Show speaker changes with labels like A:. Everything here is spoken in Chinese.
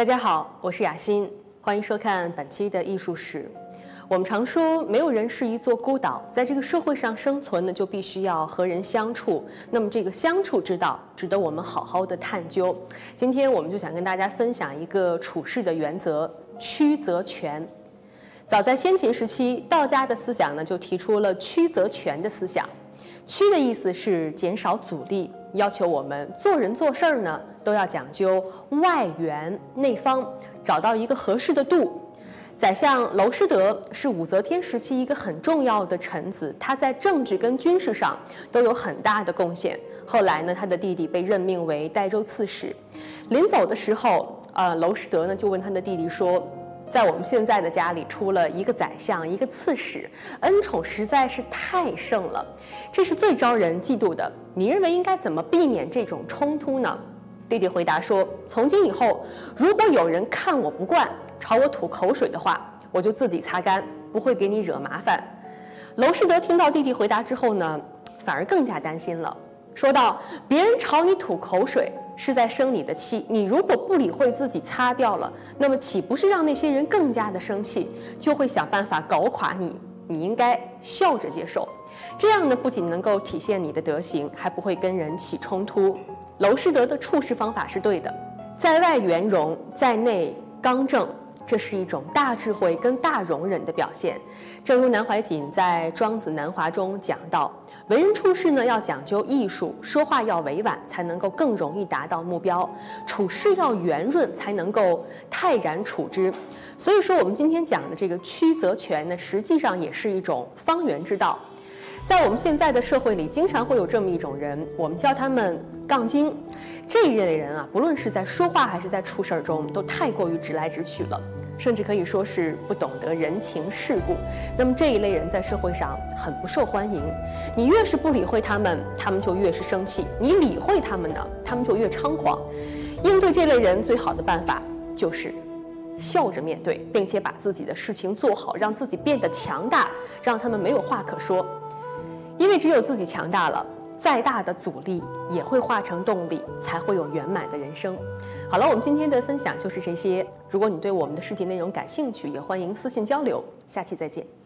A: 大家好，我是雅欣，欢迎收看本期的艺术史。我们常说，没有人是一座孤岛，在这个社会上生存呢，就必须要和人相处。那么，这个相处之道，值得我们好好的探究。今天，我们就想跟大家分享一个处世的原则——曲则全。早在先秦时期，道家的思想呢，就提出了曲则全的思想。曲的意思是减少阻力，要求我们做人做事儿呢，都要讲究外圆内方，找到一个合适的度。宰相娄师德是武则天时期一个很重要的臣子，他在政治跟军事上都有很大的贡献。后来呢，他的弟弟被任命为代州刺史，临走的时候，呃，娄师德呢就问他的弟弟说：“在我们现在的家里出了一个宰相，一个刺史，恩宠实在是太盛了，这是最招人嫉妒的。你认为应该怎么避免这种冲突呢？”弟弟回答说：“从今以后，如果有人看我不惯，朝我吐口水的话，我就自己擦干，不会给你惹麻烦。”娄师德听到弟弟回答之后呢，反而更加担心了，说道：“别人朝你吐口水是在生你的气，你如果不理会自己擦掉了，那么岂不是让那些人更加的生气，就会想办法搞垮你？你应该笑着接受，这样呢，不仅能够体现你的德行，还不会跟人起冲突。”娄师德的处事方法是对的，在外圆融，在内刚正，这是一种大智慧跟大容忍的表现。正如南怀瑾在《庄子南华》中讲到，为人处事呢要讲究艺术，说话要委婉，才能够更容易达到目标；处事要圆润，才能够泰然处之。所以说，我们今天讲的这个曲则全呢，实际上也是一种方圆之道。在我们现在的社会里，经常会有这么一种人，我们叫他们“杠精”。这一类人啊，不论是在说话还是在处事儿中，都太过于直来直去了，甚至可以说是不懂得人情世故。那么这一类人在社会上很不受欢迎。你越是不理会他们，他们就越是生气；你理会他们呢，他们就越猖狂。应对这类人最好的办法就是笑着面对，并且把自己的事情做好，让自己变得强大，让他们没有话可说。因为只有自己强大了，再大的阻力也会化成动力，才会有圆满的人生。好了，我们今天的分享就是这些。如果你对我们的视频内容感兴趣，也欢迎私信交流。下期再见。